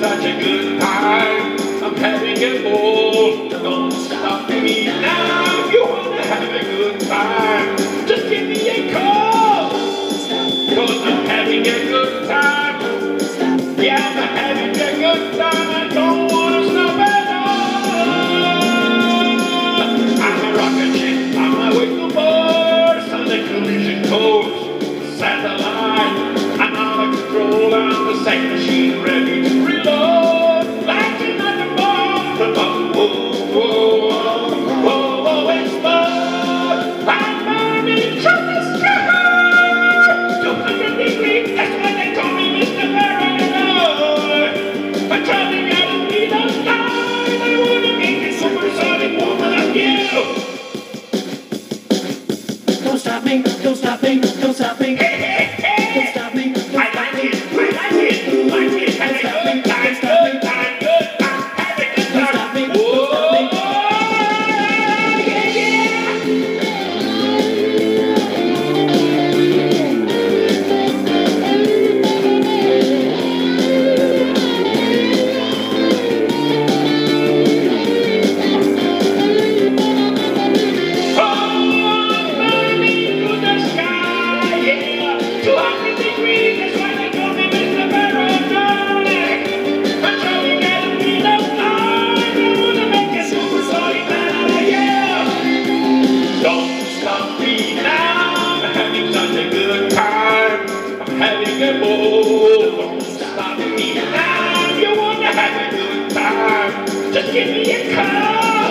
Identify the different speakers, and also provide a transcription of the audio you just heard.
Speaker 1: such a good time. I'm having a ball. Don't stop me now. If you wanna have a good time, just give me a call. Cause I'm having a good time. Yeah, I'm having a good time. I don't wanna stop at all. I'm a rocket ship on my way to Mars. On the collision course, satellite. I'm out of control. I'm the sex machine ready. no stopping, no stopping.
Speaker 2: no stop me
Speaker 1: now. You wanna have a good time? Just give me a call.